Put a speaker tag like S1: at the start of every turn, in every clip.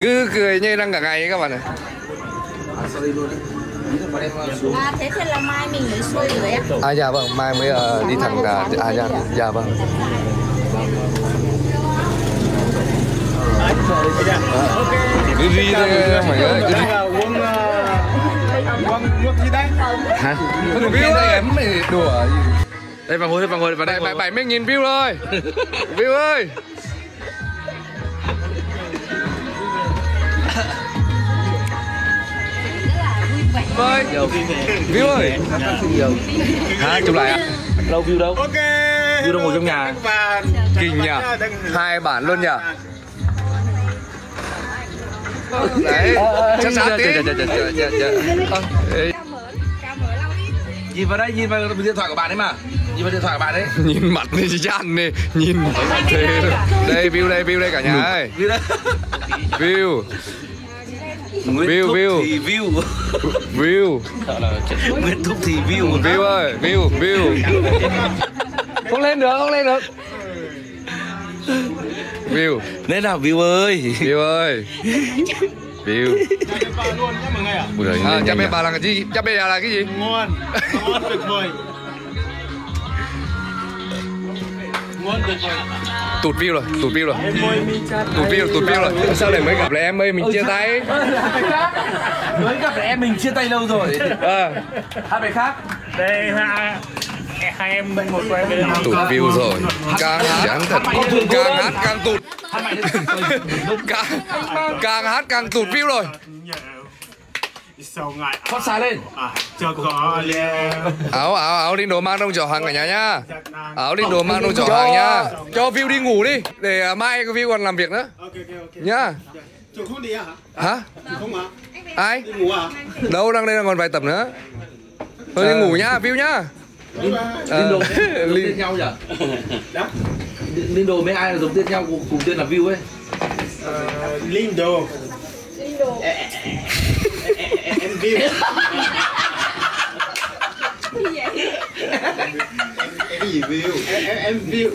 S1: cứ cười như đang cả ngày ấy các bạn ạ.
S2: À thế thì là mai mình mới xuôi rồi em
S1: à dạ vâng mai mới ờ, đi thẳng cả à dạ dạ vâng. Cứ đi thôi mọi người cứ đi.
S3: Uống uống nước gì đấy
S1: hả không biết đấy em mày đùa gì
S4: đây vào ngồi đây vào ngồi vào đây.
S1: Bảy bảy mươi nghìn view thôi view ơi ơi. View ơi hả? Chụp lại ạ.
S4: Đâu view đâu?
S3: Ok
S4: View đâu ngồi trong nhà.
S1: kinh nhỉ? Hai bản luôn nhỉ? Đấy. Chắc chắn tí.
S4: nhìn vào đây nhìn vào điện thoại của bạn ấy mà. Nhìn vào điện thoại của bạn ấy.
S1: Nhìn mặt đi chan đi nhìn thế đây view đây view đây cả nhà ơi.
S4: View đấy
S1: view
S4: Nguyễn
S1: View,
S4: Thúc
S1: view.
S4: thì view.
S1: View.
S4: Nguyễn Thúc thì view.
S1: View ơi view view. Không lên được không lên được. View.
S4: Nên nào view ơi.
S1: View ơi. View. Mẹ
S4: nhỉ.
S1: bà là cái gì? Cha mẹ là cái gì?
S3: Ngon. Ngon tuyệt vời
S1: tụt view rồi tụt view rồi.
S3: Em
S1: tụt view tụt view rồi. Sao lại mới gặp lại em ơi mình chia tay?
S4: Mới gặp lại em mình chia tay lâu rồi.
S1: À,
S4: hai bài khác.
S3: Đây hai hai em một quay bên nào?
S1: Tụt view rồi. Càng hát chán thật. càng hát càng tụt. Càng càng hát càng tụt view rồi
S4: phát xài lên.
S3: à cho có liền
S1: áo áo áo linh đồ mang đông chở hàng cả nhà nhá. Áo linh đồ mang đông chở hàng nhá. Cho view đi ngủ đi để à, mai có view còn làm việc nữa.
S3: Ok ok ok.
S1: Nhá.
S3: Chủ không đi à? Hả?
S1: Hả
S3: chủ không à?
S1: Ai?
S3: Đi ngủ à?
S1: Đâu đang đây là còn vài tập nữa. Thôi đi ngủ nhá view nhá.
S4: Linh
S1: Ờ,
S4: đồ tên nhau nhỉ?
S3: Đó
S4: Linh đồ mấy ai là giống tên nhau cùng, cùng tên là view ấy.
S3: Ờ, Lindo em view cái gì view? Em em- em view.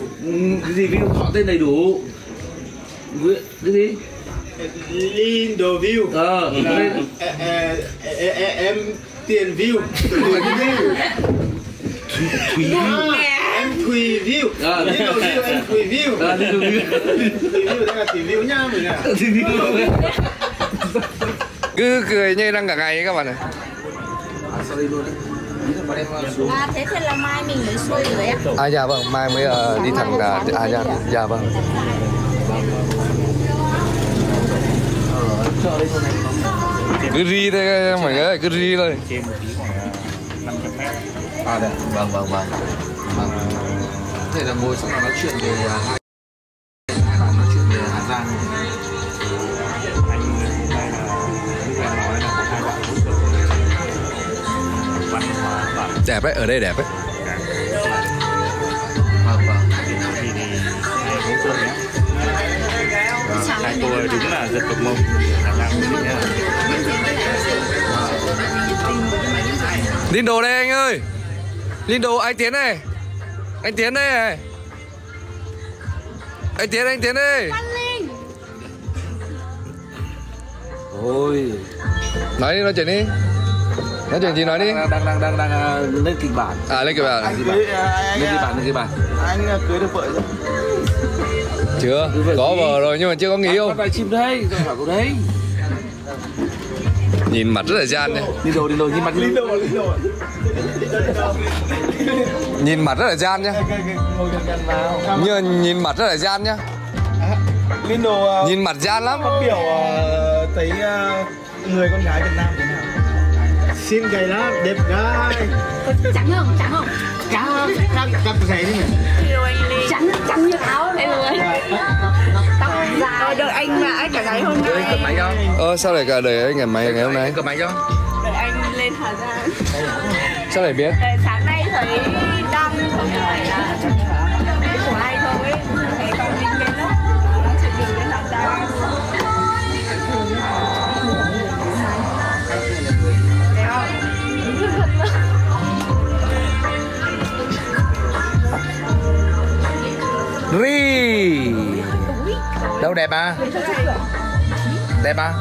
S4: Cái gì view? Họ tên đầy đủ. Cái gì?
S3: Lindo view.
S4: Ờ.
S3: Ê, ê, ê, em tiền view. Tiền view.
S4: View.
S3: Em Thùy view.
S4: Ờ.
S3: Lindo view em Thùy view.
S4: À, Linh đồ view.
S3: Thùy view đây là Thùy view nhá mình ạ
S4: Thủy view
S1: cứ cười như đang cả ngày ấy các bạn
S4: đấy
S2: À thế thì là mai mình mới xuôi rồi em
S1: à dạ vâng mai mới ờ, đi thẳng cả à dạ dạ vâng. Cứ đi thôi mọi người ơi, cứ đi thôi.
S4: À đây vâng vâng vâng. Vâng. Thế là ngồi xong là nói chuyện về
S1: đẹp đấy ở đây đẹp đấy
S4: vâng
S3: hai tôi đúng là dân tộc mông.
S1: Linh đồ đây anh ơi. Linh đồ anh Tiến này. Anh Tiến đây Anh Tiến anh Tiến đây
S4: ôi
S1: Nói đi nói chuyện đi Nói chuyện gì nói đi.
S4: Đang đang đang đang, đang à, lên kịch bản.
S1: À lên
S4: kịch bản lên kịch bản lên kịch bản.
S3: Anh cưới được vợ rồi.
S1: Chưa Có vợ rồi nhưng mà chưa có người yêu
S4: bắt bài chim đấy hỏi cô đấy.
S1: Nhìn mặt rất là gian nhá
S4: đi đồ đi đồ nhìn mặt
S3: Lindo Lindo
S1: Nhìn mặt rất là gian nhá. Như nhìn mặt rất là gian nhá.
S3: Lindo
S1: Nhìn mặt gian lắm.
S3: phát biểu ờ, thấy ờ, người con gái Việt Nam thế nào xinh gầy lắm đẹp gái.
S2: Trắng không? Trắng không? Trắng không?
S3: cắt cắt giày đi nhỉ?
S2: Trắng, trắng như áo đây rồi Tóc dài. Đợi anh mà anh cả ngày hôm
S4: Đợi anh cầm máy cho.
S1: Ờ sao lại cả đời anh ngày mai ngày hôm nay?
S4: Anh cầm máy cho.
S2: Đợi anh lên Hà Giang.
S1: Sao lại biết?
S2: Đợi sáng nay thấy đăng không phải là
S4: Ri. Đâu đẹp à? Đẹp à?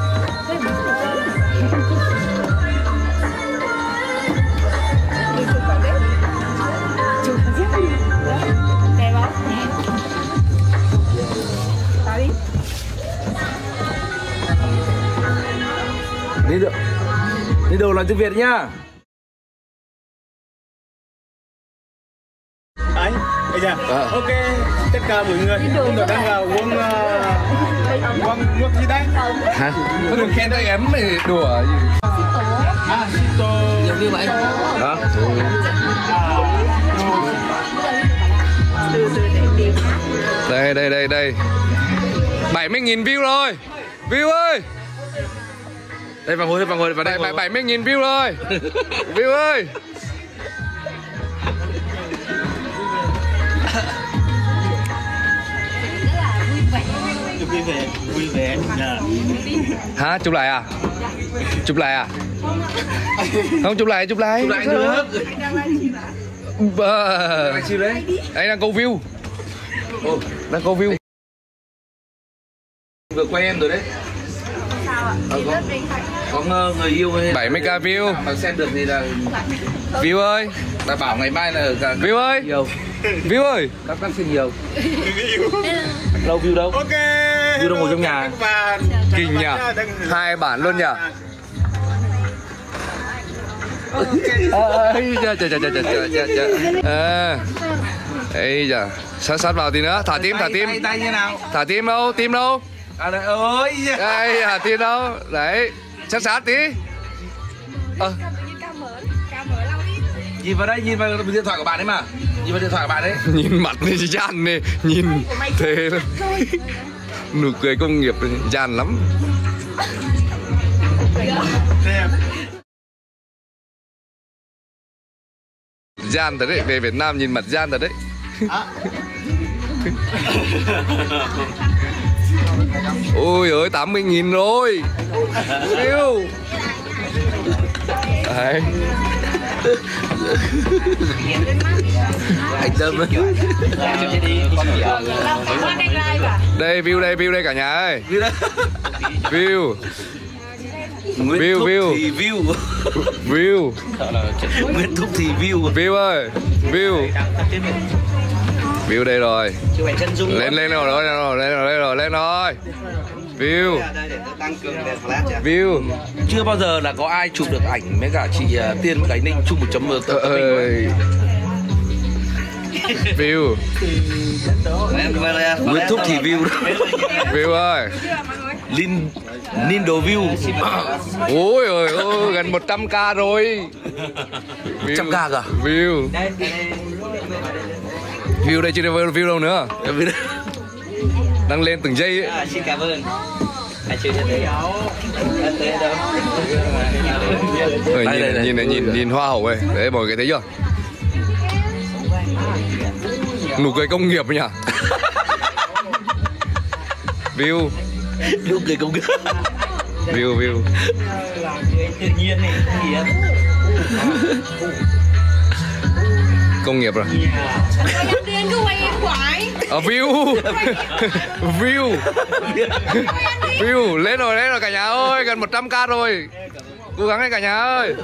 S2: Đi
S4: được. Đi đồ nói tiếng Việt nha.
S3: Đấy, bây giờ.
S1: À.
S3: Ok tất cả mọi người. Chúng tôi đang vào quân uh, quân quốc gì đấy?
S1: Hả có đừng khen tay ấm mày đùa gì?
S3: À Sito
S4: Nhiều như vậy.
S1: hả? Đây đây đây đây. 70 nghìn view rồi. View ơi.
S4: Đây vào ngồi, đây vào ngồi, vào đây.
S1: bảy bảy bảy mươi nghìn view rồi. View ơi
S3: vui vẻ vui vẻ. Dạ.
S1: Hả? Chụp lại à? Chụp lại à? Không chụp lại chụp lại.
S4: Chụp lại nước.
S1: Bờ. Anh đang câu view. Đang câu view.
S4: Vừa quay em rồi đấy.
S2: Ờ,
S4: có người yêu
S1: 70k view.
S4: Mà xem được thì là
S1: view ơi.
S4: Ta bảo ngày mai là cả...
S1: view ơi.
S4: Nhiều.
S1: View ơi.
S4: Các bác xin nhiều. Lâu view đâu?
S3: Ok
S4: view đâu ngồi trong nhà?
S1: kinh nhỉ hai bản luôn nhỉ ơi trời trời trời trời trời trời trời ê giờ sát sát vào tí nữa. Thả tim thả tim. thả tim đâu tim đâu?
S4: À đây, ôi.
S1: đây thả tim đâu đấy sát sát tí ờ.
S4: Nhìn vào đây, nhìn vào điện thoại của bạn ấy mà. Nhìn vào điện thoại của bạn ấy.
S1: nhìn mặt này gian này nhìn thế nụ cười công nghiệp gian lắm gian thật đấy về Việt Nam nhìn mặt gian thật đấy
S3: à,
S1: ôi ơi 80 nghìn rồi. Yêu đấy.
S4: Anh Tâm
S1: đây view đây view đây cả nhà ơi.
S4: View. Nguyễn
S1: View,
S4: Thúc
S1: view.
S4: thì view.
S1: view.
S4: Nguyễn Thúc thì view.
S1: view ơi. View view đây rồi. Lên lên rồi lên rồi lên rồi lên rồi lên rồi. View. View.
S4: Chưa bao giờ là có ai chụp được ảnh với cả chị uh, Tiên với cả Ninh chung một chấm tấm hình
S1: ơi. view.
S4: Nguyễn Thúc thì view.
S1: view ơi.
S4: Lin Nindo view.
S1: ôi ôi ôi gần 100k rồi. View.
S4: 100k cơ à?
S1: view view đây chưa được view đâu nữa. Đang lên từng giây ấy.
S5: À, xin cảm ơn. Anh chưa thấy? Đâu.
S1: Nhìn,
S4: đây,
S1: nhìn nhìn nhìn hoa hậu ấy. Đấy mọi người thấy chưa? Nụ cười công nghiệp nhỉ? View.
S4: Nụ cười công nghiệp.
S1: view view.
S5: Tự nhiên này
S1: công nghiệp rồi.
S2: Em điên cứ quay em quái.
S1: à, view. View. View. Lên rồi lên rồi cả nhà ơi gần 100k rồi. Cố gắng lên cả nhà ơi.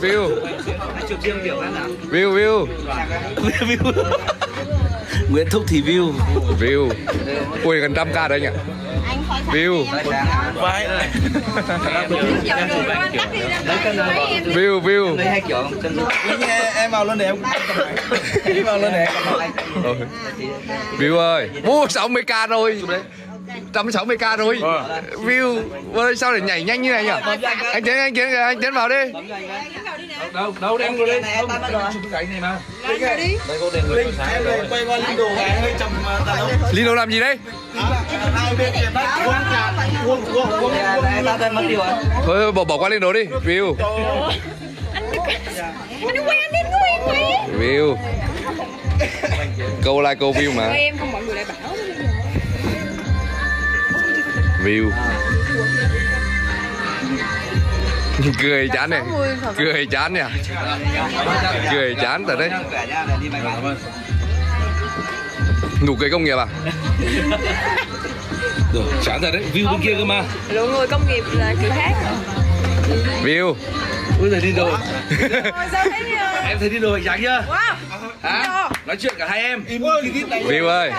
S1: View. View view.
S4: View. Nguyễn Thúc thì view.
S1: view. Ui gần trăm k đấy nhỉ view. view view.
S3: Em vào luôn để em em vào luôn để
S1: view ơi Ô, 60k rồi. 160k rồi. View. Ôi, sao để nhảy nhanh như này nhỉ anh tiến anh tiến anh tiến vào đi
S4: đâu đâu đem rồi đi. Không cái này mà. Đi. Đây cô đem rồi sáng rồi.
S3: quay qua linh đồ gà hơi chầm đàn
S1: đồ làm gì đây?
S3: hai bên kìa bác uống trà uống uống
S5: uống ta đem mất điều
S1: thôi bỏ bỏ qua linh đồ đi view.
S2: Anh quay anh đến của em mày
S1: view. Câu like câu view mà.
S2: Em không mọi người lại bảo.
S1: View. cười chán này. Cười chán nhỉ? Cười chán thật đấy.
S5: Cả nhà này đi mày mày
S1: nụ cười công nghiệp à?
S4: Rồi, chán thật đấy, view bên kia cơ mà.
S2: lượng người công nghiệp là kiểu khác.
S1: View.
S4: Ui giời đi
S2: rồi. Ờ,
S4: Em thấy đi hoành tráng chưa?
S2: wow.
S4: Hả? Nói chuyện cả hai em.
S1: View ơi.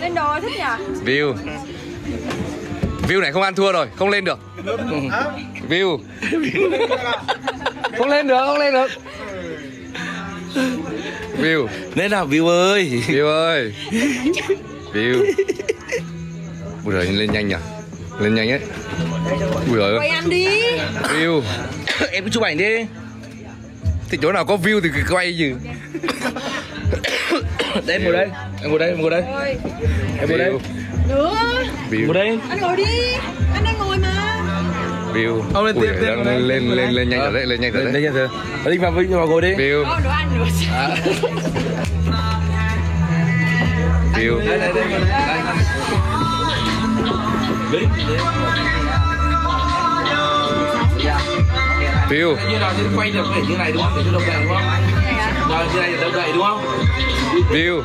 S2: Lên đồ thích nhờ
S1: view. View này không ăn thua rồi không lên được view. Không lên được không lên được. View.
S4: Nên nào view ơi?
S1: View ơi. View. Ui giời lên nhanh nhỉ? Lên nhanh ấy. Ui giời
S2: quay anh đi.
S1: View.
S4: Em cứ chụp ảnh đi.
S1: Thì chỗ nào có view thì cứ quay chứ.
S4: Đây em ngồi đây. Em ngồi đây, em ngồi đây.
S2: Rồi
S4: Em ngồi đây.
S2: Nữa
S4: Ngồi
S1: view.
S4: Đây
S2: anh ngồi đi
S1: view.
S4: Ông lên tiếp,
S1: lên
S4: lên,
S1: lên
S4: lên,
S1: lên lên nhanh
S4: lên.
S1: rồi đấy lên nhanh rồi
S4: Đây
S1: đấy.
S4: nha thưa Linh vào, Linh vào ngồi đi.
S1: View.
S2: Nữa
S1: view. View.
S4: Như nào thì quay được phải như này đúng không? Để cho đông đầy đúng không? Rồi, như này là đông đầy đúng không?
S1: view.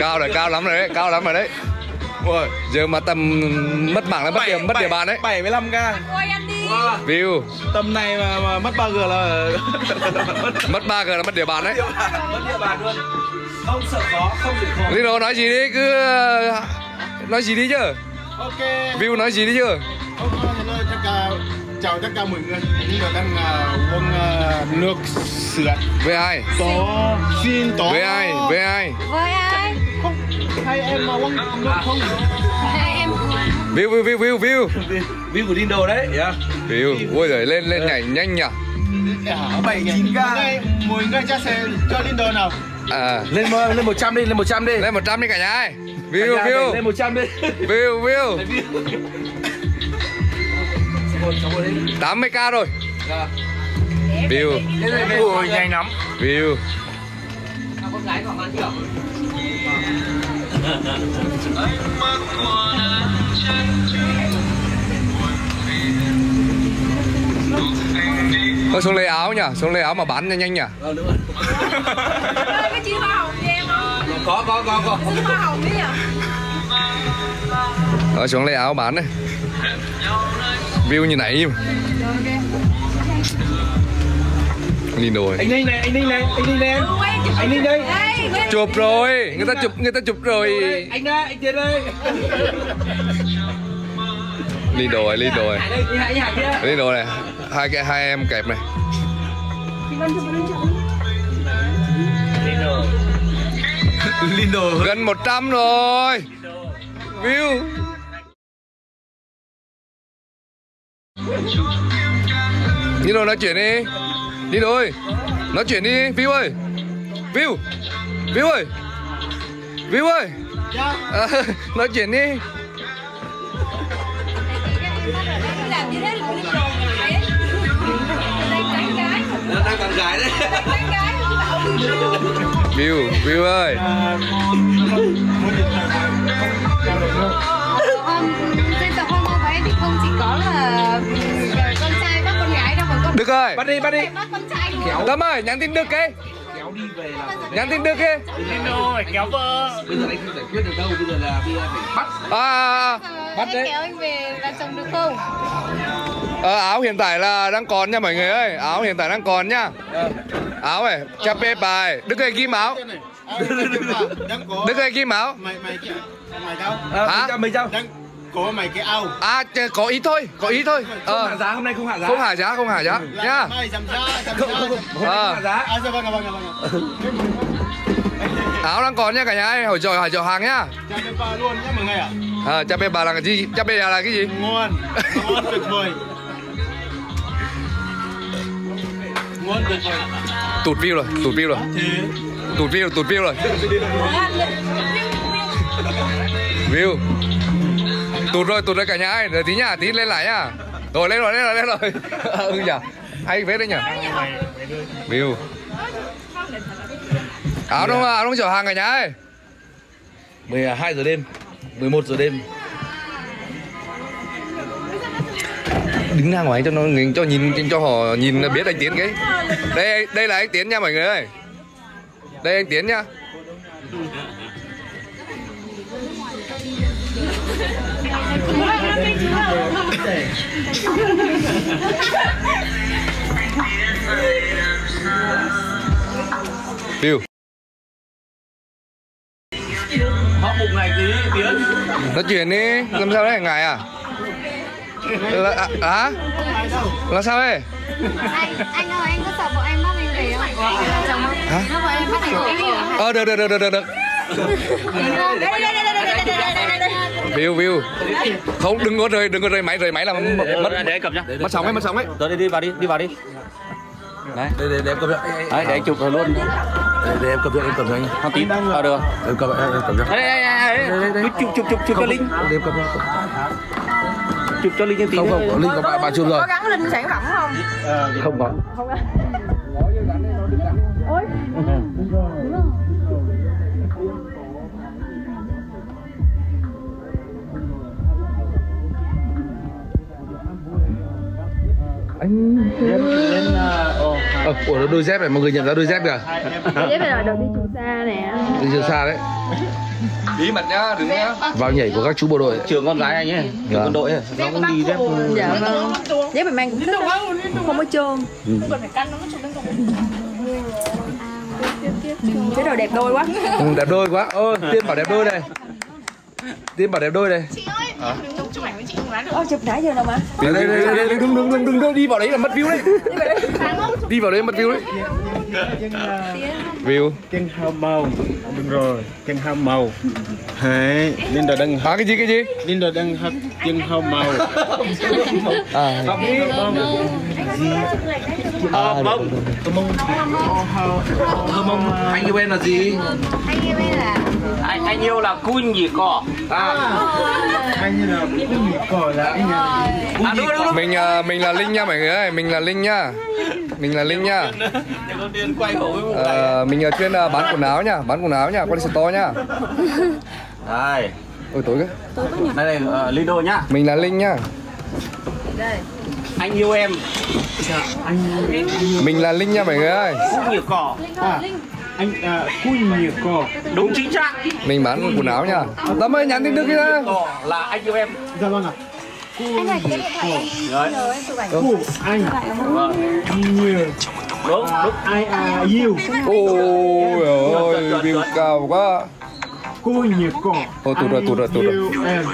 S1: Cao rồi cao lắm rồi đấy cao lắm rồi đấy Ôi, giờ mà tầm mất bảng là mất điểm mất địa bàn đấy.
S3: 75 k
S2: quay anh đi.
S1: View.
S3: Tầm này mà, mà mất 3G là
S1: mất 3 g là mất địa bàn đấy.
S4: Mất địa bàn luôn. Không sợ khó, không sợ khó
S1: Lino nói gì đi cứ ờ, nói gì đi chứ?
S3: Ok.
S1: View nói gì đi chứ?
S3: Ok, tất cả chào tất cả mọi người. Chúng tôi đang uh, quân uh, nước sữa.
S1: Với ai?
S3: Có xin tỏ
S1: với ai? Với ai?
S2: Với ai
S3: hai em mà nước không
S2: hai em.
S1: View view view view view.
S4: View của Lindo đấy yeah.
S1: view. Ôi giời lên lên nhảy nhanh nhỉ?
S3: Hả, 79 k Mọi người chắc sẽ cho Lindo nào.
S1: À.
S4: Lên lên 100 đi, lên 100 đi.
S1: Lên 100 đi cả nhà ơi. View
S4: nhà
S1: view.
S4: Lên 100 đi.
S1: View view.
S4: Ngồi, cháu ngồi đi
S1: 80 k rồi.
S4: Dạ.
S1: view.
S3: Ui, nhanh lắm.
S1: View Thôi xuống lấy áo nhỉ, xuống lấy áo mà bán nhanh nhanh nhỉ
S4: Ờ, đúng rồi.
S2: Ê, cái chia hoa hồng cho em không?
S4: Có, có, có, có.
S2: Xin hoa hồng đi à?
S1: Rồi xuống lấy áo bán này View như nãy. Mà Nhìn rồi
S4: Anh Ninh này, anh Ninh này, anh Ninh này.
S2: Chụp
S4: Anh Ninh đây
S1: Chụp rồi, người ta chụp người ta chụp rồi.
S4: Anh đây, anh Tiến đây.
S1: Đi đồ rồi, đi đồ
S4: kia
S1: Đi đồ này Hai cái hai em kẹp này.
S4: Lindo
S1: Gần 100 rồi. View. Đi đồ nói chuyện đi. Đi đồ ơi Nói chuyện đi View ơi. View View ơi. View ơi. À, Nói chuyện đi.
S2: Làm như thế là đi đồ ngại á đang tán gái.
S4: Đang tán gái đấy.
S2: Gái
S1: ơi.
S6: Dân tộc của em thì không chỉ có là con trai bắt con gái đâu mà con
S1: Đức ơi.
S4: Bắt đi, bắt đi
S6: bắt con trai luôn.
S1: Tâm ơi nhắn tin Đức ấy.
S4: Kéo đi về là
S1: Nhắn tin Đức ấy
S3: Lindo kéo vợ.
S4: Bây giờ anh không giải quyết được đâu, bây giờ là bây giờ phải bắt.
S1: À, à, à.
S6: bắt em kéo anh về là chồng được không?
S1: Ờ, áo hiện tại là đang còn nha mọi người ơi. Áo hiện tại đang còn nha. Áo này chắp bê bài. Đức ơi ghim áo
S3: Đang có
S1: đức ơi ghim áo
S3: Mày, mày Mày đâu?
S4: À,
S1: Hả?
S4: Mấy trăm,
S3: có mày cái ao.
S1: À có ý thôi có ý thôi.
S4: Không hạ
S1: ờ
S4: giá, hôm nay không hạ giá.
S1: Không hạ giá không hạ giá. Nhá
S3: Mày giảm giá, giảm
S4: Không,
S3: giá.
S4: không, không,
S1: Ờ.
S4: không hạ giá.
S3: À, dạ vâng, ạ, vâng, ạ, vâng.
S1: Áo đang còn nha cả nhà ơi hỏi giỏi hỏi giỏi hàng nhá.
S3: Chào bên bà luôn nhé mọi người ạ.
S1: À, chắp bê bà là cái gì? Chắp bê là cái gì?
S3: Ngon, ngon tuyệt vời. Ngon tuyệt vời.
S1: Tụt view rồi tụt view rồi. Tụt view tụt view rồi. View tụt rồi tụt rồi cả nhà ơi. Đợi tí nhá tí lên lại nhá. Rồi lên rồi lên rồi lên rồi. Ừ nhỉ. Hay phết đấy nhỉ. View. Áo đúng áo đúng chở hàng cả nhà ơi.
S4: 12 giờ đêm 11 giờ đêm.
S1: Đứng ra ngoài cho nó cho nhìn cho họ nhìn là biết anh tiến cái. Đây đây là anh tiến nha mọi người ơi. Đây anh tiến nha View
S5: Họ một ngày tí biến
S1: nói chuyện đi. Làm sao đấy ngài à? Là, à, à? là sao đấy?
S6: Anh anh ơi anh có sợ bọn em bắt anh về không?
S1: Hả?
S6: Nó bọn em bắt anh về
S1: ờ được được được được được view view. Không đừng có rơi đừng có rơi máy rơi máy là mất
S5: Để cầm nhá.
S1: mất sóng ấy mất sóng ấy.
S5: Rồi đi đi vào đi, đi vào đi. Đấy,
S4: để để, để em cầm cho
S5: đấy để anh chụp luôn.
S4: Để, để em cầm cho em cầm cho anh.
S5: Không tín, vào được
S4: em cầm em cầm cho
S5: Đây, đây, đây, đây, Chụp, chụp, chụp, chụp cho Linh.
S4: để em cầm cho
S5: Chụp cho Linh cho tí
S4: không không linh có bà bà chụp rồi.
S2: có gắn linh sản phẩm không?
S4: Không có
S3: lên ồ
S4: ờ, ủa nó đôi dép này mọi người nhận ra đôi dép kìa.
S2: Vậy bây giờ được đi trường xa nè.
S4: Đi trường xa đấy.
S1: Bí mật nhá đừng nhá.
S4: Vào nhảy của các chú bộ đội.
S5: Trường con gái anh ấy, trường quân đội ấy. Nó cũng đi dép
S2: Dạ vâng. Dép mình mang cũng thích. Không? Có trơn. Cái đồ đẹp đôi quá.
S4: Ừ, đẹp đôi quá. Ơ tiên bảo đẹp đôi đây. Tiên bảo đẹp đôi đây
S2: Ôi chụp nãy giờ đâu mà?
S4: Đây đây đây, đây, đây đừng đừng đừng đừng đừng đi vào đấy là mất view đấy. Đi vào đấy mất view đấy
S1: view.
S3: Chân hao màu. Đúng rồi chân hao màu. Đấy, nên là đang
S1: à cái gì cái gì?
S3: Nên là đang học chân hao màu.
S4: À.
S5: Ờ, mông
S4: anh yêu em là gì?
S6: Anh em ấy là?
S5: Anh, anh yêu là cun gì cỏ?
S3: Anh như là cái gì cỏ là anh là
S5: À
S1: mình à, mình là linh nha mọi người ơi mình là linh nha. Mình là linh nha
S5: Điên quay hộ với một
S1: Ờ, mình là chuyên à, bán quần áo nha bán quần áo nha quán store nha.
S5: Đây,
S1: ôi tối cái
S5: đây này, uh, Lido nhá.
S1: Mình là linh nha
S5: Anh yêu em.
S1: Mình là linh nha mọi người ơi.
S5: Cũng như cỏ
S3: à, anh à, cùi nhiều cỏ
S5: Đúng chính xác.
S1: Mình bán quần áo nha. Tấm ơi nhắn tin được kia
S5: Cỏ là anh yêu em.
S3: Dạ vâng ạ.
S6: Anh điện thoại anh
S5: Rồi,
S6: em chụp ảnh.
S3: Anh.
S5: Vâng,
S3: nhiều
S5: đúng, đúng.
S3: Ai à yêu?
S1: Ôi ơi view cao quá.
S3: Cô nhiều cỏ
S1: Ôi, tụt rồi, tụt rồi, tụt rồi.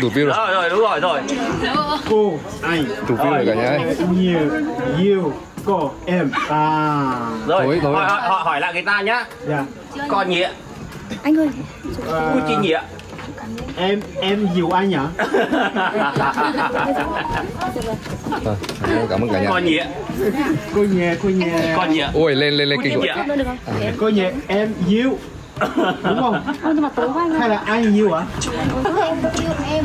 S1: Tụt view rồi.
S5: Rồi, rồi, đúng rồi, rồi.
S3: Cô anh
S1: tụt view rồi cả nhà ơi.
S3: Nhiều yêu cỏ em? À.
S5: Rồi, hỏi, hỏi, hỏi, lại người ta nhá.
S3: Dạ.
S5: Con nhịa,
S6: anh ơi.
S3: À,
S5: cu chi nhịa
S3: em em yêu anh nhở
S1: cảm ơn cả nhà.
S5: Con nhịa,
S3: cô nhẹ cô nhẹ.
S5: Con nhịa
S1: ôi lên lên lên kinh quá
S3: cô nhẹ em yêu đúng không?
S6: Nhưng mà tối quá
S3: hay là anh yêu hả
S6: em yêu em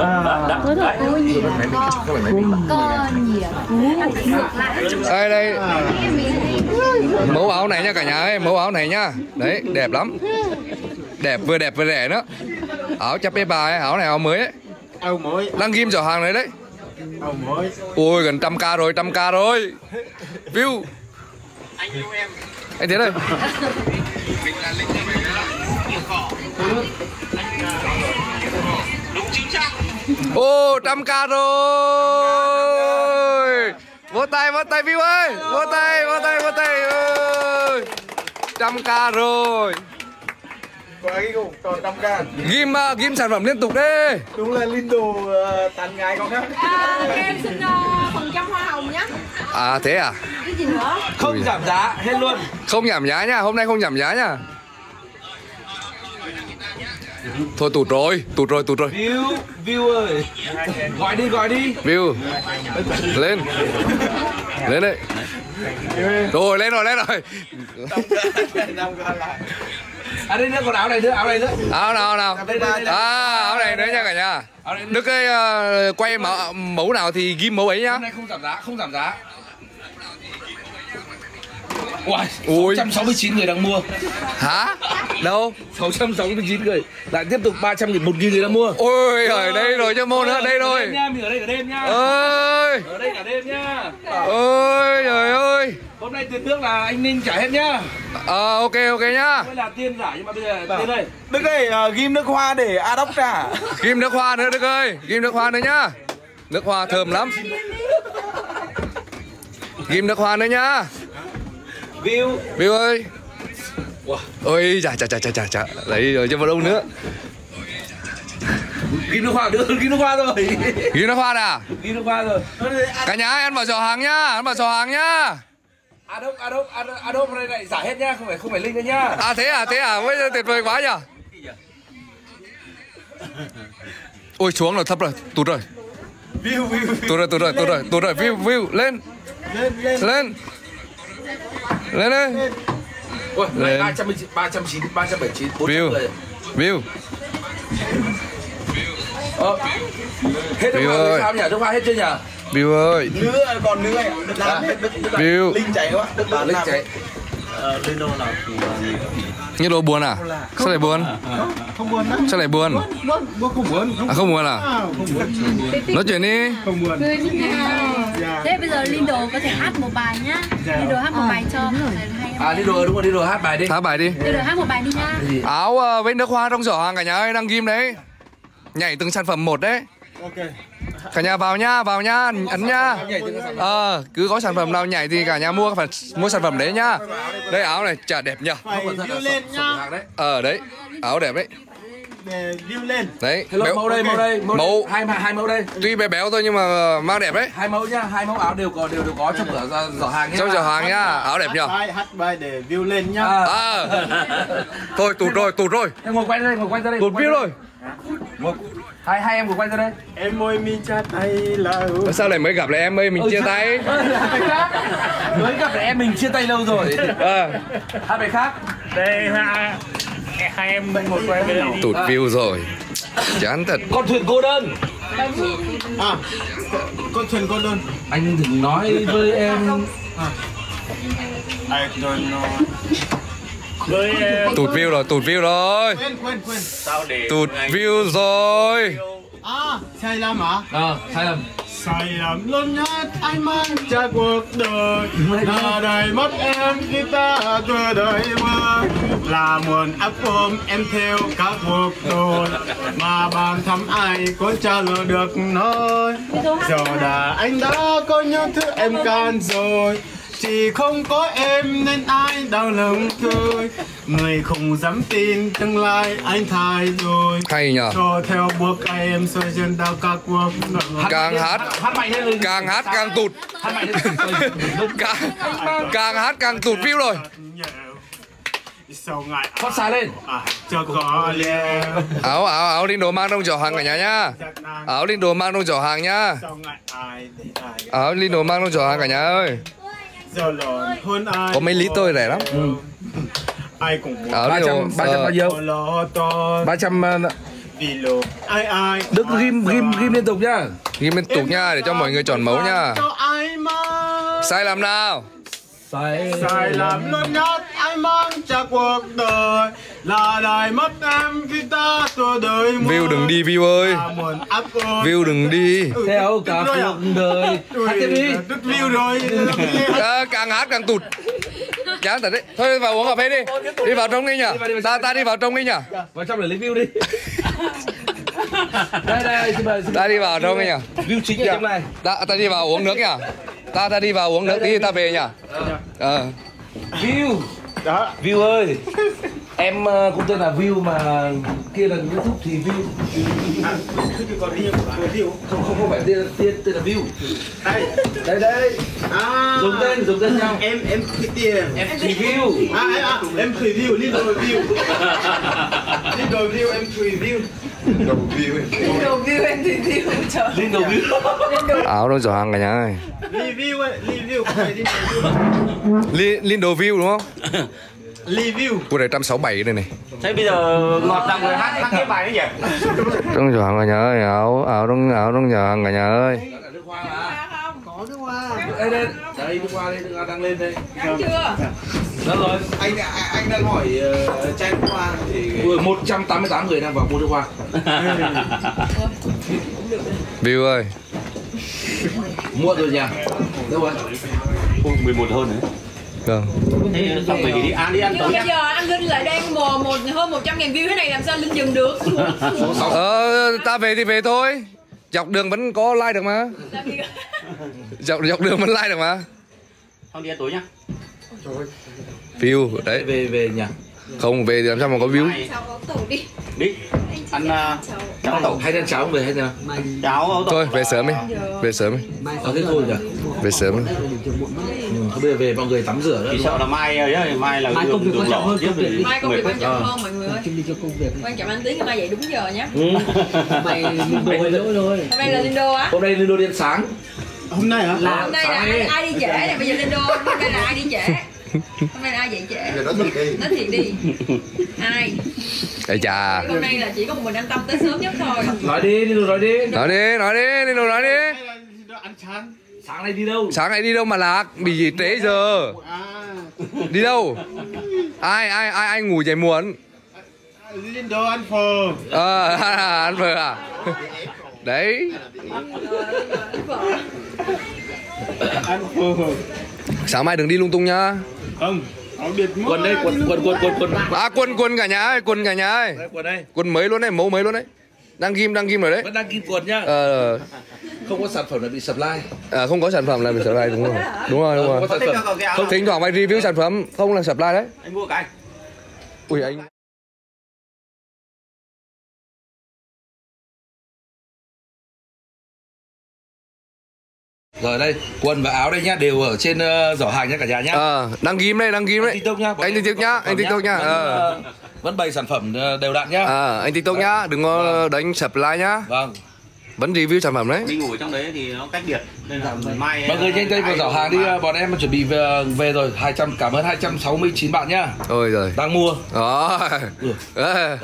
S3: à,
S6: tối rồi tôi nhiều con nhiều
S1: đây đây.
S3: À,
S1: mẫu áo này nha cả nhà ơi mẫu áo này nha. Đấy đẹp lắm đẹp vừa đẹp vừa rẻ nữa áo chắp bê bà ấy áo này áo mới ấy
S3: âu mới.
S1: Đang ghim giỏ hàng đấy đấy.
S3: Âu mới.
S1: Ôi gần trăm k rồi trăm k rồi. View.
S5: Anh yêu em.
S1: Anh thế đây.
S5: Đúng chính xác.
S1: Ô trăm k rồi. Vỗ tay vỗ tay view ơi. Vỗ tay vỗ tay vỗ tay ơi. Trăm k rồi
S3: có cái cục còn trăm can
S1: ghim à, ghim sản phẩm liên tục đi
S3: đúng là Lindo uh, tàn gái có khác.
S2: Em xin ờ, phần trăm hoa hồng nhá.
S1: À thế à?
S5: Không giảm giá, hết luôn.
S1: Không giảm giá nha hôm nay không giảm giá nha. Thôi tụt rồi tụt rồi tụt rồi.
S4: View view ơi. Gọi đi gọi đi.
S1: View. Lên. Lên đấy. Rồi lên rồi lên rồi
S4: à đây nữa còn áo này nữa áo này nữa.
S1: Áo nào nào? À áo này nữa nha cả nhà. Đức ơi ờ, quay mẫu, mẫu nào thì ghim mẫu ấy nhá.
S4: Hôm nay không giảm giá không giảm giá Wow,
S1: Ui.
S4: 669 người đang mua.
S1: Hả? Đâu?
S4: 669 người. Lại tiếp tục 300 nghìn, 1 nghìn người đang mua.
S1: Ôi ở đây rồi cho môn nữa đây
S4: Ở
S1: rồi.
S4: đêm nha, mình ở đây cả đêm nha.
S1: Ơi
S4: Ở đây cả đêm nha.
S1: Ơi trời ơi.
S4: Hôm nay tiền nước là anh Ninh trả hết nhá.
S1: Ờ ok ok nhá.
S4: Mới là tiền giả nhưng mà bây giờ tiền đây
S3: Đức ơi, uh, ghim nước hoa để Adopt trả.
S1: kim nước hoa nữa đức ơi. Kim nước hoa nữa nhá. Nước hoa thơm lắm. Kim nước hoa nữa nhá
S4: View.
S1: Bill ơi. Ôi chà chà chà chà chà chà. Lấy rồi cho vào đâu nữa.
S4: Kim nước hoa được, kim nước hoa rồi.
S1: Kim nước hoa à?
S4: Kim nước hoa rồi.
S1: Cả nhà ăn vào giỏ hàng nhá ăn vào giỏ hàng nhá.
S4: Adobe, Adobe, Adobe, Adobe đây này giả hết nhá, không phải không phải Linh nữa nhá.
S1: À thế à thế à bây giờ tuyệt vời quá nhở ôi xuống rồi thấp rồi tụt rồi.
S3: View, view, view.
S1: tụt rồi tụt rồi tụt rồi tụt rồi view view lên.
S3: Lên, lên.
S1: lên lên lên
S4: Ôi,
S1: Lên.
S4: 390, 390, 379, 400
S1: view
S4: người
S1: view
S4: Ờ, Hết hoa
S1: ơi.
S4: rồi sao nhỉ? Nước hoa hết chưa nhỉ?
S1: view ơi
S3: Nữa, còn nữa. Đức làm hết, Đức, Đức.
S1: View.
S3: Linh chạy quá. Đức
S4: Linh
S3: làm. Ờ, đâu nào thì...
S1: như đồ buồn à? Sao lại buồn.
S3: Không buồn đó.
S1: sao lại buồn.
S3: Không buồn. Không
S1: à không buồn à?
S3: À, không buồn.
S1: nói chuyện đi.
S3: Không buồn.
S6: Cười như nào?
S3: Dạ.
S2: Thế bây giờ Lindo có thể hát một bài nhá.
S3: Dạ.
S2: Lindo hát một bài cho.
S4: À, đi đồ đúng rồi, đi đồ hát bài đi.
S1: Thả bài đi.
S2: Lindo hát một bài đi nhá.
S1: Áo uh, với nước hoa trong giỏ hàng cả nhà ơi đang ghim đấy. Nhảy từng sản phẩm một đấy.
S3: Ok.
S1: Cả nhà vào nhá vào nhá ấn
S4: sản
S1: ờ cứ có sản phẩm nào nhảy thì cả nhà mua phải mua sản phẩm đấy nhá đây áo này chả đẹp nhở
S4: đấy.
S1: Ờ đấy áo đẹp đấy.
S3: Lên.
S1: đấy
S4: Hello,
S1: béo-
S4: mẫu đây, mẫu đây, mẫu,
S1: Mẫu.
S4: Hai, hai mẫu đây.
S1: Tuy bé béo thôi nhưng mà mang đẹp đấy.
S4: Hai mẫu nhá, hai mẫu áo đều có đều đều có trong cửa giỏ, giỏ hàng nhá.
S1: Trong giỏ hàng nhá áo đẹp nhở
S3: Hát bài, hát bài để view lên nhá.
S4: À,
S1: ờ thôi tụt rồi tụt rồi.
S4: Em ngồi quay ra đây, ngồi quay ra đây
S1: tụt
S4: ngồi
S1: view rồi.
S4: Đây. Hai, hai em ngồi quay ra đây.
S3: Em môi mi cha tay là
S1: sao lại mới gặp lại em ơi? Mình chia tay.
S4: Mới gặp lại em mình chia tay lâu rồi.
S1: Ờ.
S4: Hát bài khác.
S7: Đây hai hai em một quay bên đầu
S1: tụt view rồi. Chán thật.
S4: Con thuyền cô đơn.
S3: À, con thuyền con đơn.
S4: Anh đừng nói với em.
S3: I don't know.
S7: Với ờ,
S1: tụt view rồi tụt view rồi.
S3: Quên, quên, quên.
S7: sao để
S1: tụt view rồi.
S3: À, sai lầm à?
S4: Ờ, sai lầm.
S3: Sai lầm lớn nhất anh mang cho cuộc đời. Là đời mất em khi ta tuổi đời mơ. Là nguồn áp ôm em theo cả cuộc đời Mà bản thăm ai có trả lời được nói Giờ đã anh đã có những thứ em can rồi chỉ không có em nên ai đau lòng thôi Người không dám tin tương lai anh thay rồi
S1: hay nhờ.
S3: Cho theo buộc em xoay chân đau các cuộc
S1: càng hát. càng hát càng tụt. Càng càng hát càng tụt view rồi.
S3: Sao ngại?
S4: Phát xa lên.
S3: À, cho có lẽ.
S1: Áo áo áo linh đồ mang trong giỏ hàng cả nhà nhá. Áo linh đồ mang trong giỏ hàng nhá. Áo linh đồ mang trong giỏ hàng cả nhà ơi có mấy lít tôi rẻ lắm.
S3: Ai cũng muốn
S1: áo linh đồ
S4: 300, 300 bao
S1: ờ,
S4: nhiêu?
S3: lo to.
S4: 300
S3: Vì lộ ai ai
S4: Đức ghim ghim ghim liên tục nhá.
S1: Ghi bên tục nha để cho mọi người chọn mẫu
S3: mà
S1: sai lầm nào
S4: Sai
S3: Sai lầm lớn nhất anh mang cho cuộc đời. Là đời mất em khi ta tuổi đời mơ
S1: view đừng đi view ơi. View đừng đi.
S4: Theo cả
S3: Rồi à?
S4: cuộc đời. Hát tiếp đi.
S3: Đứt view rồi.
S1: Ờ, càng hát càng tụt. Chán thật đấy. Thôi vào uống cà phê đi. Đi vào trong đi nhỉ. Ta ta đi vào trong đi nhỉ.
S4: Vào trong để lấy view đi. Đây đây xin mời xin
S1: ta đi vào trong đi nhỉ.
S4: View chính ở trong này.
S1: Ta ta đi vào uống nước nhỉ ta ta đi vào uống nước tí ta về nhỉ ờ.
S4: View.
S3: Đó.
S4: View ơi Em ờ, cũng tên là View mà kia là YouTube thì View
S3: còn view
S4: Không không không phải tên, tên, tên là View
S3: Đây.
S4: Đây đây.
S3: À.
S4: Dùng tên dùng tên nhau.
S3: Em em cái tiền.
S4: Em review
S3: À, à, à, em review, Lindo review Lindo review, em review
S2: Lindo view em thì view trời
S4: Lên đầu view
S1: áo trong giỏ hàng cả nhà ơi.
S3: Review ấy, review, phải review
S1: Li- Lindo view đúng không
S3: Review.
S1: Cô này 167 đây này.
S5: Thế bây giờ ngọt lòng rồi hát hát cái bài đấy nhỉ?
S1: trong cả nhà ơi áo áo trong áo trong hàng cả nhà ơi.
S4: Đây đây. Đây đi qua đây đang đang lên đây.
S2: Ăn chưa?
S4: đó rồi. Anh anh, đang hỏi uh, chai nước hoa thì 188 người đang vào mua nước hoa.
S1: View ơi.
S4: Muộn rồi nhỉ? Đâu rồi
S5: 11 hơn nữa
S1: Vâng.
S5: Rồi thì đi ăn đi ăn
S2: Nhưng
S5: tối
S2: bây giờ anh Linh lại đang mò một hơn 100 ngàn view thế này làm sao Linh dừng được?
S1: Ờ ta về thì về thôi. Dọc đường vẫn có like được mà. Dọc, dọc đường vẫn like được mà.
S5: Xong đi ăn tối nhá.
S1: View đấy.
S4: Về về nhỉ
S1: Không về thì làm sao mà có view?
S2: Có đi.
S5: Đi. Ăn uh, cháo tàu
S4: hay ăn cháo không về hay nào
S5: Cháo tàu
S1: Thôi về sớm đi Về sớm đi.
S4: Ở thế thôi nhỉ
S1: Về sớm đi.
S4: Ừ, thôi bây giờ về mọi người tắm rửa nữa
S5: sợ là mai ấy, mai là
S8: Mai công việc quan trọng hơn công việc đi.
S2: Mai công việc quan trọng
S4: Ờ.
S2: hơn mọi người
S8: bị cho công việc.
S2: Quan trọng anh Tiến mai dậy đúng giờ nhé.
S4: ừ.
S8: mày lỗi rồi
S2: Hôm nay là Lindo á.
S4: hôm nay Lindo đi ăn sáng.
S3: Hôm nay hả?
S2: Hôm nay là ai, đi trễ này bây giờ Lindo hôm nay là ai đi trễ? Hôm nay ai dậy trễ?
S3: Nói thiệt đi.
S2: Nói thiệt đi. Ai?
S1: Ê chà
S2: Hôm nay là chỉ có một mình anh Tâm tới sớm nhất thôi.
S4: nói đi Lindo nói đi
S1: Nói đi, nói đi, đi đâu nói đi
S3: ăn chán?
S4: sáng nay đi đâu
S1: Sáng nay đi đâu mà lạc Bị gì trễ giờ
S3: À,
S1: Đi đâu Ai, ai, ai, ai ngủ dậy muộn
S3: Lindo ăn phở.
S1: Ờ, ăn phở à Đấy
S3: Ăn phở.
S1: Sáng mai đừng đi lung tung nhá
S3: Không, có biệt
S4: quần đây quần quần quần quần quần.
S1: À quần quần cả nhà ơi, quần cả nhà ơi.
S4: Đây quần đây.
S1: Quần mới luôn đấy, mẫu mới luôn đấy. Đang ghim, đang ghim rồi đấy.
S4: Vẫn đang kim quần nhá.
S1: Ờ,
S4: không có sản phẩm là bị sập like
S1: à, không có sản phẩm là mình supply đúng rồi. Đúng rồi, đúng
S4: không
S1: rồi Không thỉnh thoảng phải review sản phẩm, không là supply đấy.
S5: Anh mua cái.
S1: Ui anh
S4: rồi đây quần và áo đây nhá đều ở trên uh, giỏ hàng nhá cả nhà nhá.
S1: Ờ, đang ghim đây, đang ghim đấy
S4: tiktok nhá
S1: Anh tiktok nhá, anh tiktok nhá.
S4: vẫn,
S1: Ờ,
S4: ờ, vẫn bày sản phẩm ờ, đều đặn nhá.
S1: Ờ, anh tiktok nhá, đừng có đánh supply nhá.
S4: Vâng.
S1: Vẫn review sản phẩm đấy.
S5: Đi ngủ trong đấy thì nó cách biệt Nên là mai
S4: mọi người nhanh tay vào giỏ hàng đi
S5: mà-
S4: bọn em chuẩn bị về, về rồi. 200 cảm ơn 269 bạn nhá.
S1: Ôi rồi
S4: đang mua.
S1: Đó
S4: Ừ.
S1: Ờ,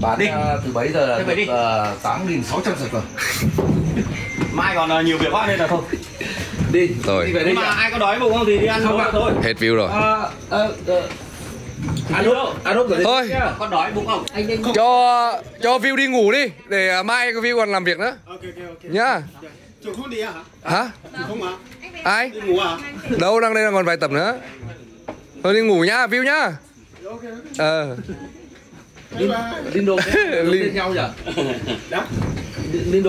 S4: bán
S5: Đi.
S4: ờ, từ bấy giờ được uh, 8.600 sản phẩm
S5: Mai còn ờ, nhiều việc quá nên là thôi
S4: đi
S1: Rồi.
S4: đi về đây
S5: mà ai có đói bụng không thì đi ăn
S4: Không
S5: thôi
S1: Hết view rồi
S4: Ờ, ờ,
S1: Thôi.
S4: nhá.
S5: Có đói bụng không?
S1: Cho cho view đi ngủ đi Để à, mai có view còn làm việc nữa
S3: Ok, ok, ok.
S1: Nhá
S3: Chủ không đi hả?
S1: Hả?
S3: Không hả?
S1: Ai?
S3: Đi ngủ hả?
S1: Đâu đang đây là còn vài tập nữa Thôi đi ngủ nhá, view nhá
S3: Ok, ok.
S1: Ờ.
S4: Lindo với ai là giống
S1: Lin-
S4: tên nhau nhỉ?
S3: Đó.
S4: Lindo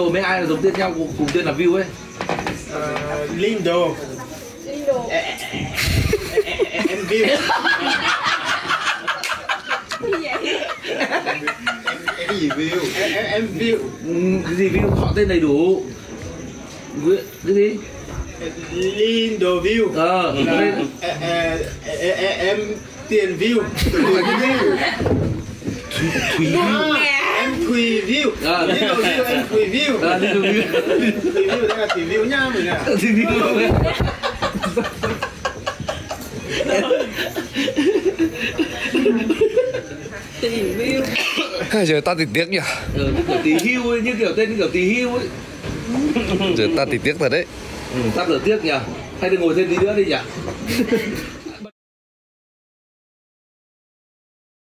S4: với ai là giống tên nhau cùng, cùng tên là View ấy?
S3: Ờ, Lindo. Ê, Em view. Cái gì view? Em- view.
S4: Ừ, Cái gì View? Họ tên đầy đủ Cái gì?
S3: Lindo view.
S4: Ờ,
S3: ê, Em tiền view. Thủy view. À, Em Thủy view.
S4: À.
S3: Lindo view, em Thủy view.
S4: À, Lindo View
S3: Thủy view đây là Thủy view nhá mình à.
S4: Thủy View
S1: Giờ ta thì tiếc nhỉ
S4: Ừ, kiểu tí hưu ấy, như kiểu tên như kiểu tí hưu ấy
S1: Giờ ta thì tiếc thật đấy
S4: Ừ, chắc là tiếc nhỉ Hay đừng ngồi thêm tí nữa đi nhỉ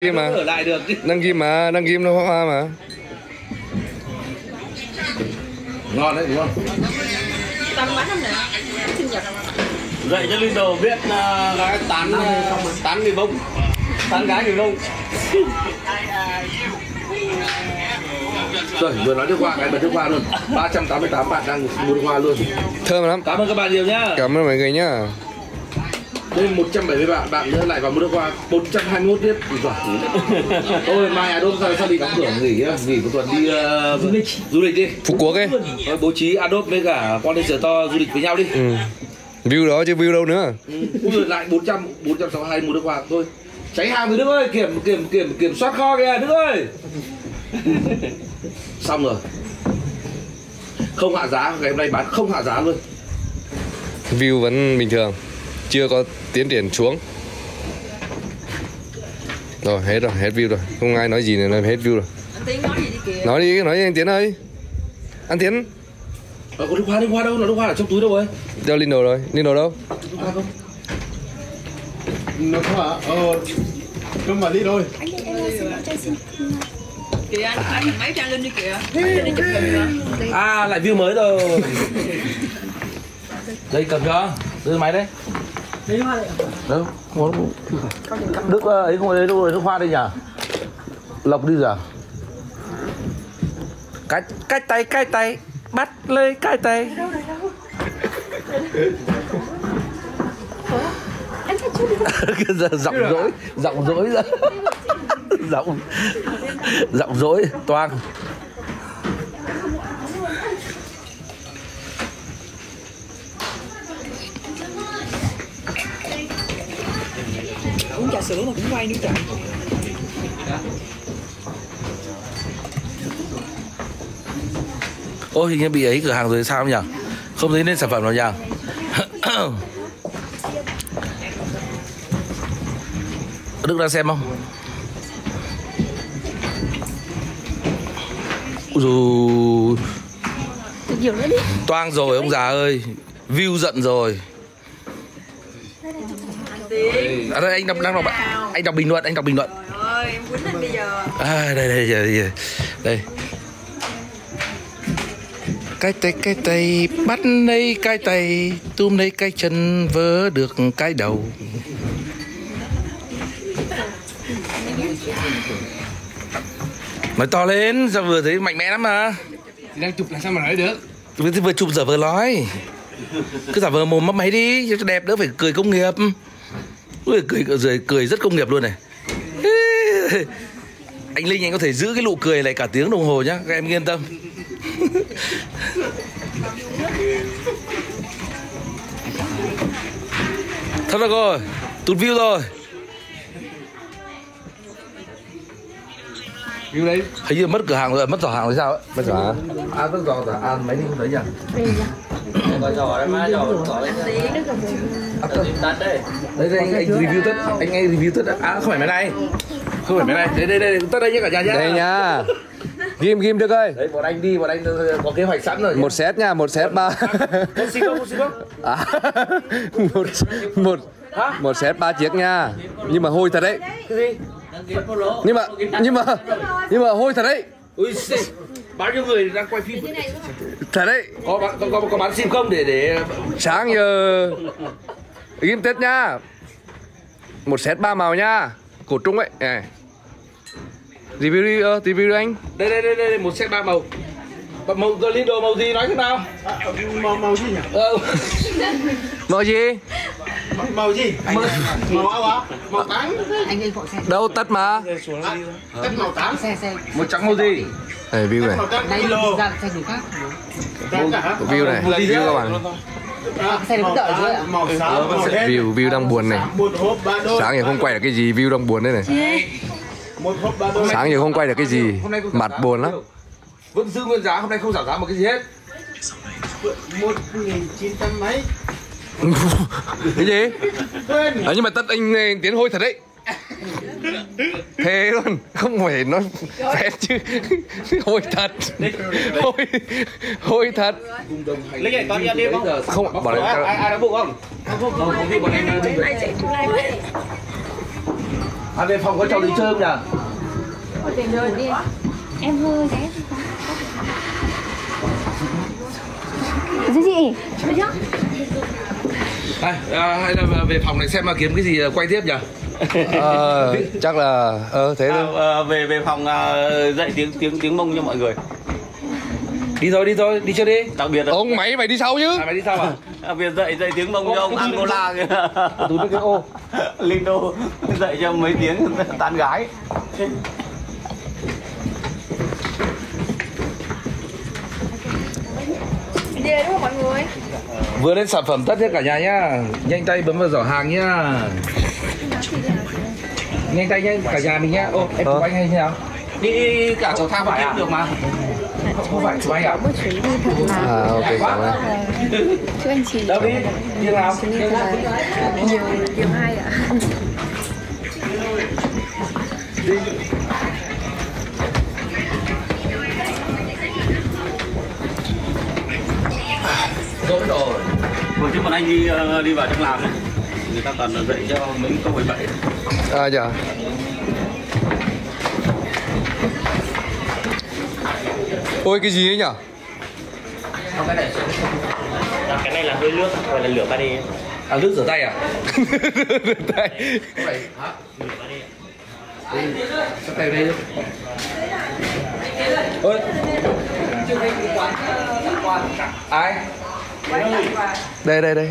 S1: Ghim mà.
S4: Ở lại được chứ.
S1: Đang ghim mà, đang ghim nó hoa mà.
S4: Ngon đấy đúng không?
S2: Tâm bánh không nè Sinh nhật
S5: Dạy cho Lindo biết uh, cái tán uh, tán người bông. Tán gái người bông.
S4: Rồi, vừa nói nước hoa, cái bật nước hoa luôn. 388 bạn đang mua hoa luôn.
S1: Thơm lắm.
S4: Cảm ơn các bạn nhiều nhá.
S1: Cảm ơn mọi người nhá
S4: Lên 170 bạn, bạn nữa lại vào mua nước hoa 421 tiếp Ui giời. Thôi mai Adobe sao, sao đi đóng cửa. Nghỉ Nghỉ một tuần đi uh, du lịch. Du lịch đi.
S1: Phú Quốc ấy.
S4: Thôi bố trí Adobe với cả con đi sở to du lịch với nhau đi.
S1: Ừ. View đó chứ view đâu nữa.
S4: Ừ. Ui lại 400, 462 mua nước hoa Thôi cháy hàng rồi Đức ơi, kiểm kiểm kiểm kiểm soát kho kìa Đức ơi. Xong rồi. Không hạ giá, ngày hôm nay bán không hạ giá luôn.
S1: View vẫn bình thường. Chưa có tiến triển xuống Rồi hết rồi, hết view rồi Không ai nói gì nữa, hết view rồi
S2: Anh Tiến nói gì đi kìa
S1: Nói đi, nói đi anh Tiến ơi Anh Tiến
S4: Ờ, có nước hoa nước hoa đâu? Nó nước hoa ở trong túi đâu rồi?
S1: Cho Lino rồi. Lino đâu?
S4: Nước hoa không?
S3: nó có à ờ không mà đi thôi
S2: kìa anh phải thằng máy trang lên đi kìa
S4: À lại view mới rồi. đây cầm cho. Đưa máy đấy. Đâu? Không Đức ờ, ấy không có đấy đâu rồi, nước hoa đây nhỉ? Lộc đi giờ. Cái cái tay cái tay bắt lấy cái tay. Giờ giọng dỗi, giọng dỗi ra. giọng giọng dỗi toang.
S2: Sữa mà cũng quay nữa trời.
S4: Ôi hình như bị ấy cửa hàng rồi sao nhỉ? Không thấy lên sản phẩm nào nhỉ? Đức đang xem không?
S6: Nữa đi.
S4: Toang rồi ông già ơi. View giận rồi. À, đây, anh đọc đang đọc anh đọc bình luận anh đọc bình luận.
S2: Trời ơi em quýnh anh bây giờ.
S4: À, đây đây đây đây, đây. cái tay cái tay bắt lấy cái tay túm lấy cái chân vớ được cái đầu. Nói to lên sao vừa thấy mạnh mẽ lắm mà?
S1: Thì đang chụp làm sao mà nói được?
S4: vừa, vừa chụp giả vờ nói cứ giả vờ mồm mấp máy đi cho đẹp đỡ phải cười công nghiệp Ui, cười cười cười rất công nghiệp luôn này. Anh linh anh có thể giữ cái nụ cười này cả tiếng đồng hồ nhá các em yên tâm. Thật là rồi tụt view rồi.
S1: View đấy.
S4: hình như mất cửa hàng rồi mất giỏ hàng rồi sao ấy
S1: Mất giỏ hả?
S4: à mất giỏ giỏ à máy đi không thấy nhỉ
S5: Có đấy má, đấy. Đây.
S4: đây đây anh, anh review tất anh anh review tất à không phải máy này không phải máy này đây đây đây tất đây nhé cả nhà nhé
S1: Đây nha. Ghim ghim được ơi.
S4: đấy bọn anh đi bọn anh có kế hoạch sẵn rồi
S1: Một set nha, một set ba.
S4: có xin không có xin không
S1: À, một một một set ba chiếc nha. Nhưng mà hôi thật đấy.
S4: cái gì
S1: Nhưng mà nhưng mà nhưng mà hôi thật đấy.
S4: ui bao nhiêu người đang quay phim
S1: Thật đấy.
S4: có bán có, có, có bán sim không để để
S1: Sáng giờ ghim tết nha. Một set ba màu nha. Cổ trung ấy. Này. Review đi, ờ, review đi anh.
S4: đây đây đây đây một set ba màu màu Lindo màu gì nói thế nào
S3: màu màu gì nhỉ
S4: ờ,
S1: Màu gì?
S3: Màu, màu gì? Màu, màu áo á màu trắng.
S8: Anh lên
S1: Đâu tất mà.
S3: tất màu trắng.
S8: Xe xe.
S4: Một trắng màu gì?
S1: Này view này.
S3: màu kilo
S8: ra xe người khác.
S1: View này, view các bạn.
S3: À,
S8: xe nó
S3: màu
S8: đợi dưới ạ.
S3: trắng, màu xám màu đen.
S1: View view đang buồn này.
S3: một hộp ba đôi
S1: Sáng giờ không quay được cái gì, view đang buồn đấy này.
S3: một hộp ba đôi
S1: Sáng giờ không quay được cái gì, mặt buồn lắm.
S4: vẫn giữ nguyên giá hôm nay không giảm giá một cái gì hết.
S3: Một nghìn chín trăm mấy
S1: cái gì? À, nhưng mà tất anh này tiến hôi thật đấy. Thế luôn, không phải nói phép chứ. Hôi thật. Hôi hôi thật.
S5: Lấy cái con đi không?
S1: Không, bảo
S5: Ai, ai,
S1: này
S5: ai đói bụng không?
S4: không không không không đi bọn về à về phòng có cháu đi chơi không nhỉ
S6: Em hơi thế Cái gì?
S4: À, à, hay là về phòng này xem mà kiếm cái gì quay tiếp nhỉ
S1: Ờ, chắc là ờ thế
S5: À,
S1: thôi.
S5: ờ, về về phòng à, dạy tiếng tiếng tiếng mông cho mọi người.
S4: đi thôi đi thôi đi chơi đi
S5: Đặc biệt là
S1: Ông máy phải đi sau chứ.
S4: à mày đi sao à
S5: đặc biệt dạy dạy tiếng mông cho ông Angola kìa.
S4: túi nước cái ô
S5: Lindo dạy cho mấy tiếng tán gái.
S2: đi đây đúng không mọi người
S4: vừa lên sản phẩm tất hết cả nhà nhá. Nhanh tay bấm vào giỏ hàng nhá. Nhanh tay nhanh cả nhà mình nhá. Ô em chụp anh hay như nào? Đi, đi cả cầu thang phải được mà. Không phải chụp anh à?
S1: À ok cảm ơn.
S6: Chú anh chị
S4: đâu đi đi nào
S6: Nhiều, nhiều hai ạ
S5: hồi trước bọn anh đi ờ, đi vào trong làm ấy, người ta toàn là dạy cho mấy câu bảy bảy
S1: À dạ Ôi cái gì ấy nhở
S7: cái này là hơi nước gọi là lửa 3D
S4: À nước rửa tay à?
S1: Đây.
S4: Vậy hả? Đây, sắp tay đây. Ôi. Ai?
S1: Đây đây đây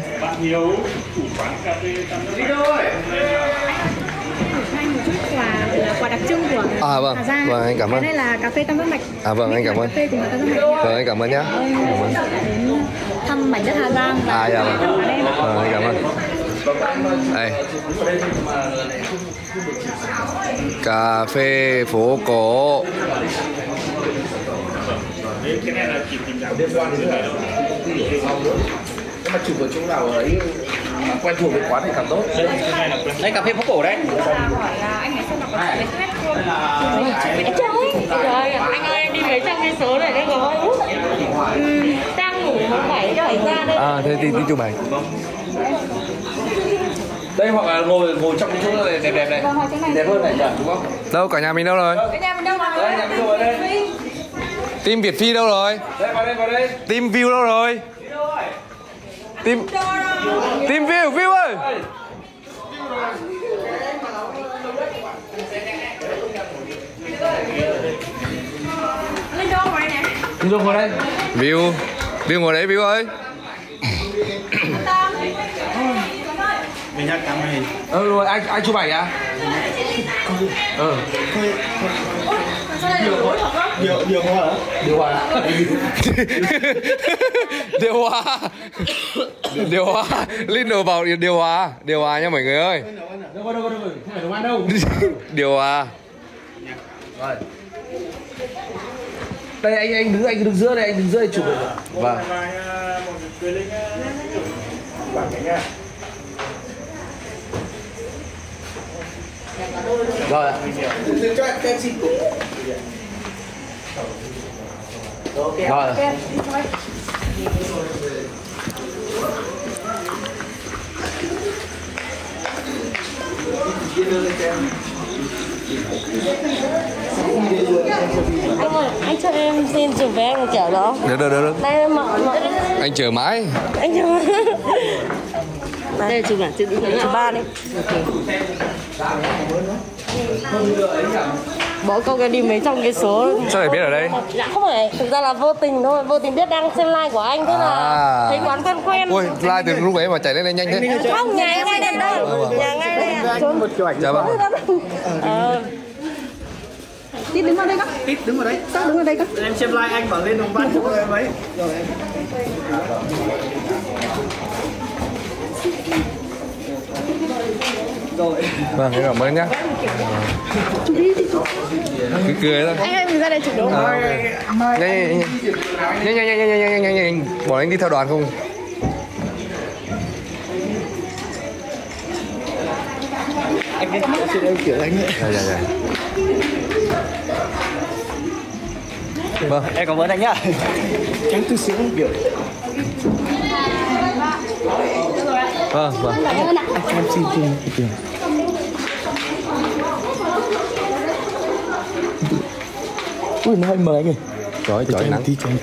S2: Hai một chút quà là quà đặc trưng của
S1: À, vâng.
S2: Hà Giang.
S1: Vâng, anh cảm ơn.
S2: Cái này là cà phê tam giác mạch.
S1: À, vâng, anh cảm ơn.
S2: Cà phê cà phê tam giác mạch.
S1: Vâng anh cảm ơn Cảm ơn.
S2: Đến thăm mảnh đất Hà Giang và
S1: À dạ vâng. Vâng anh cảm ơn Đây Cà phê phố cổ
S4: Nhưng mà chụp ở chỗ nào ấy mà quen thuộc với quán thì càng tốt.
S5: đây cà phê phố cổ đấy.
S2: Hỏi là anh ấy xem đọc mấy mét vuông.
S6: Trời anh ơi em đi mấy trăm cây số này có ừ, đang ngủ phải phải ra đây.
S1: À thế thì đi chụp ảnh.
S4: Đây hoặc là ngồi ngồi trong cái chỗ này đẹp đẹp này. Đẹp hơn này nhỉ, đúng không?
S1: Đâu cả nhà mình đâu rồi?
S2: Cái nhà mình đâu mà
S4: Đây, nhà mình ngồi đây.
S1: Team Việt Phi đâu rồi
S4: Đây vào đây vào đây.
S1: Team View đâu rồi Team Team View View ơi
S2: lên đâu rồi nè.
S4: Đi ngồi đây.
S1: View View ngồi đấy View ơi
S3: Mình nhắc cảm ơn.
S4: Ừ rồi anh anh chụp ảnh à? Ừ.
S3: Điều điều hòa?
S4: Điều hòa.
S1: Điều hòa Điều hòa Linh đồ vào điều hòa Điều hòa nha mọi người ơi
S4: Đâu có đâu có đâu không phải đồ ăn đâu.
S1: Điều hòa
S4: Rồi. Đây anh anh đứng anh đứng giữa đây anh đứng giữa đây chụp.
S1: Vâng
S4: Rồi ạ. Rồi.
S6: anh ơi anh cho em xin chụp với anh một kiểu đó.
S1: Được được được, được.
S6: đây mở mở
S1: Anh chờ mãi.
S6: Anh chụp đây chụp à chụp ba đi bỏ câu cái đi mấy trăm cái số
S1: Sao để biết ở đây
S6: dạ không phải thực ra là vô tình thôi vô tình biết đang xem like của anh thế là
S1: À.
S6: thấy quán quen quen
S1: Ui like từ lúc ấy mà chạy lên đây nhanh thế
S6: không nhà em ngay gần đây nhà ngay đây ạ.
S1: Dạ vâng
S6: Ờ,
S2: Tít đứng vào đây các.
S3: Tít đứng vào đấy.
S2: Sao đứng ở đây các?
S3: Em xem like anh bảo lên đồng văn cho em ấy.
S1: Vâng em cảm ơn nhá. Cứ cười thôi.
S2: Anh ơi mình ra đây chụp đúng
S1: À, ok. Nhanh nhanh nhanh nhanh. Nhanh nhanh nhanh nhanh nhanh Bọn anh đi theo đoàn không?
S3: Anh ấy xin em kiểu anh ấy.
S1: Dạ dạ dạ. Vâng.
S3: Em cảm ơn anh nhá. Tránh tư xíu kiểu.
S1: Vâng vâng
S3: Em xin tiền tiền. Ui nó hơi mờ anh ơi.
S1: Trời trời nắng
S3: Tí trời.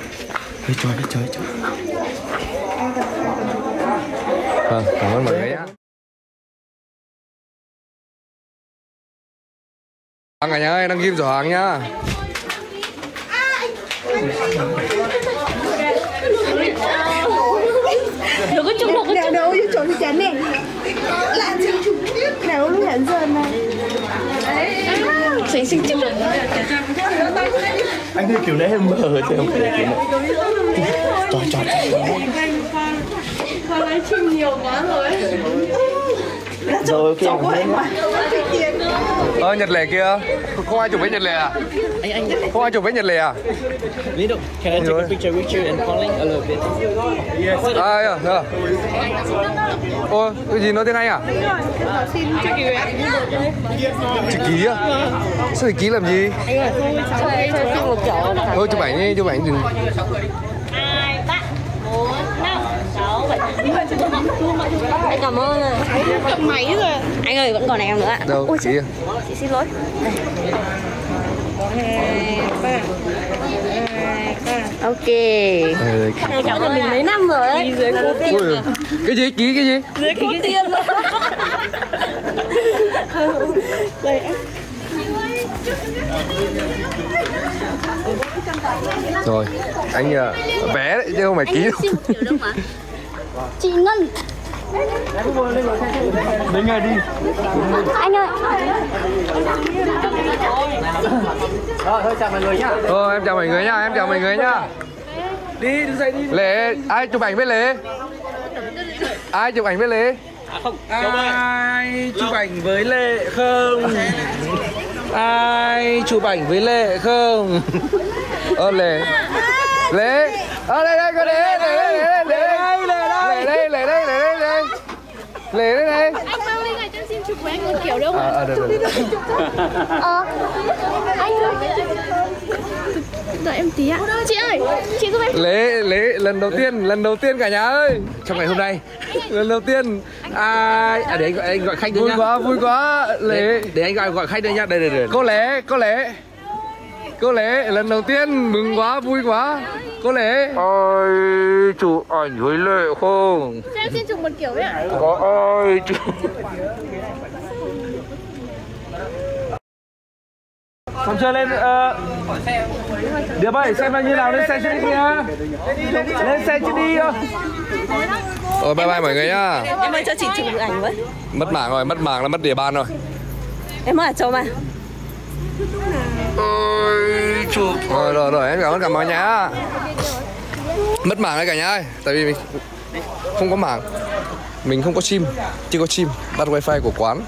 S3: Trời trời trời trời.
S1: Vâng cảm ơn mọi người nhá cả nhà ơi đăng ký giỏ hàng nhá
S2: chỗ thì chán nè. Là sinh chủ tiếp. Nào lúc hẳn giờ này.
S6: Sánh sinh trước
S3: Anh thấy kiểu đấy em mở rồi chứ không phải kiểu này Trời trời
S6: Khoa live stream nhiều quá rồi
S3: Rồi ok.
S1: Cháu của anh mà Ơ Nhật Lệ kia. Không ai chụp với Nhật Lệ à?
S8: Anh anh
S1: Không ai chụp với Nhật Lệ à?
S8: Lido, can I take a picture with you and calling a little bit?
S1: À à à Ôi cái gì nói tiếng Anh à? Chữ ký á? Sao chữ ký làm gì? Thôi chụp ảnh đi chụp ảnh thì
S6: hai ba bốn năm sáu bảy
S9: Anh cảm ơn. Cầm máy rồi. Anh ơi vẫn còn em nữa ạ.
S1: đâu
S9: Ôi
S1: chị
S9: trời, chị xin lỗi. Đây. Ok.
S1: Ờ,
S9: Anh cháu nhà mình mấy năm rồi đấy. Dưới cô tiên.
S1: ui, cái gì ký cái gì
S9: Dưới cô tiên. Đây anh.
S1: rồi anh ờ, vé đấy chứ không phải ký đâu
S10: Xin một triệu đâu mà Chị Ngân
S7: Đến ngay đi.
S10: Anh ơi
S1: Ờ, em chào mọi người nhá, em chào mọi người nhá.
S7: Đi, đứng dậy đi.
S1: Lệ, ai chụp ảnh với Lệ? Ai chụp ảnh với Lệ?
S4: Ai chụp ảnh với Lệ không? Ai chụp ảnh với Lệ không?
S1: Ờ Lệ. Lệ. Ờ đây đây có Lệ, Lệ Lệ đây. Lệ đây, Lệ đây, Lệ đây, đây. Lệ đây này.
S10: Anh mau đi này cho em xin chụp với anh một kiểu đâu.
S1: À,
S10: mà
S1: à, được, được, được.
S10: Ờ. Anh ơi. Đợi em tí ạ. Chị ơi Chị giúp em.
S1: Lễ, lễ lần đầu tiên, lần đầu tiên cả nhà ơi. Trong ngày hôm nay. Lần đầu tiên.
S4: Ai à, để anh gọi, anh gọi khách đi
S1: Vui
S4: nhá.
S1: quá, vui quá Lễ
S4: Để, để anh gọi gọi khách đây nhá. Đây đây đây.
S1: Cô Lễ, cô Lễ Cô Lễ, lần đầu tiên mừng quá, vui quá Cô Lễ
S4: Ai chụp ảnh với Lệ không?
S10: Cho em xin chụp một kiểu với ạ
S4: Có ai chụp Còn chơi lên ờ Đứa ơi xem nó như nào lên xe chưa đi nhá Lên xe chưa đi ờ.
S1: Rồi bye bye mọi người nhá
S9: Em ơi cho chị chụp được ảnh với.
S1: Mất mạng rồi, mất mạng là mất địa bàn rồi
S9: Em ơi ơi chụp.
S1: Rồi rồi rồi, em cảm ơn cả mọi nhà. Mất mạng đấy cả nhà ơi Tại vì mình không có mạng. Mình không có sim Chưa có sim Bắt wifi của quán.